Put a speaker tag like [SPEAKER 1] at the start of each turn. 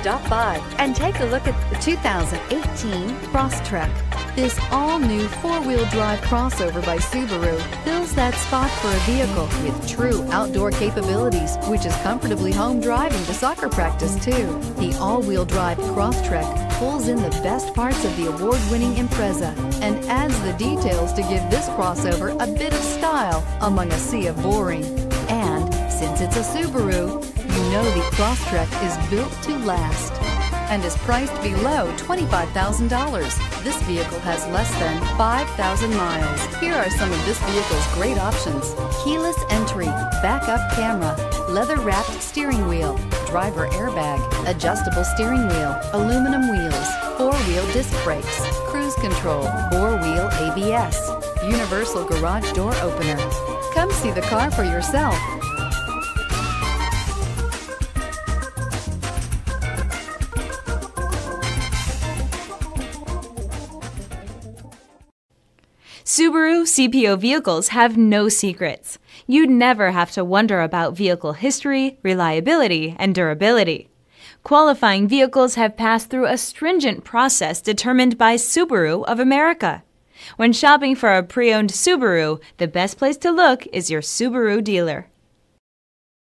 [SPEAKER 1] stop by and take a look at the 2018 Crosstrek. This all-new four-wheel drive crossover by Subaru fills that spot for a vehicle with true outdoor capabilities, which is comfortably home driving to soccer practice too. The all-wheel drive Crosstrek pulls in the best parts of the award-winning Impreza and adds the details to give this crossover a bit of style among a sea of boring. And since it's a Subaru, know the Crosstrek is built to last and is priced below $25,000. This vehicle has less than 5,000 miles. Here are some of this vehicle's great options. Keyless entry, backup camera, leather-wrapped steering wheel, driver airbag, adjustable steering wheel, aluminum wheels, four-wheel disc brakes, cruise control, four-wheel ABS, universal garage door opener. Come see the car for yourself.
[SPEAKER 2] Subaru CPO vehicles have no secrets. You'd never have to wonder about vehicle history, reliability, and durability. Qualifying vehicles have passed through a stringent process determined by Subaru of America. When shopping for a pre owned Subaru, the best place to look is your Subaru dealer.